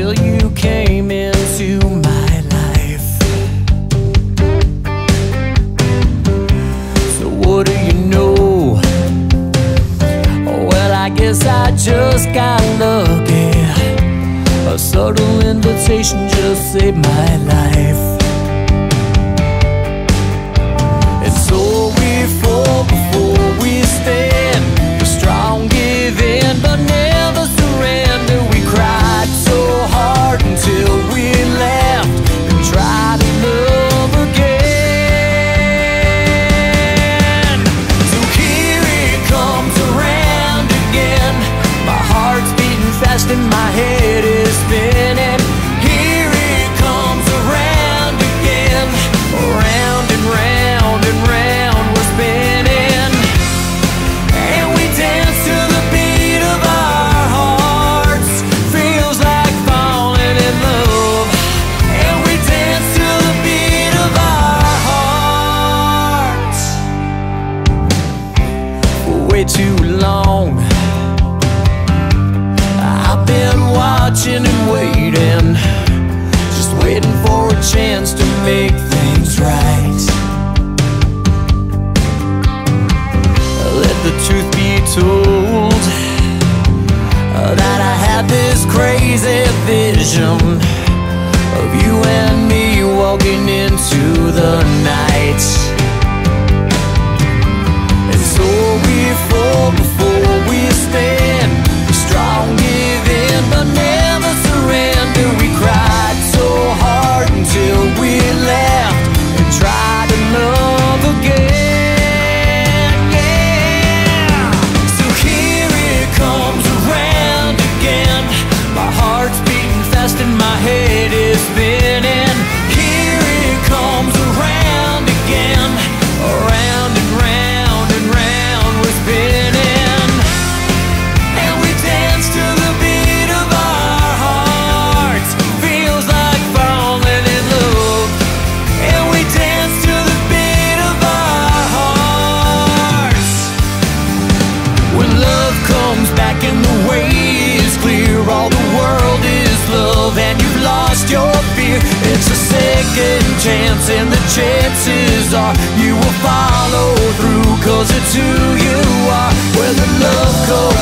till you came into my life. So, what do you know? Well, I guess I just got lucky. A subtle invitation just saved my life. watching and waiting. Just waiting for a chance to make things right. Let the truth be told That I had this crazy vision. past your fear. It's a second chance, and the chances are you will follow through, cause it's who you are. Whether love comes.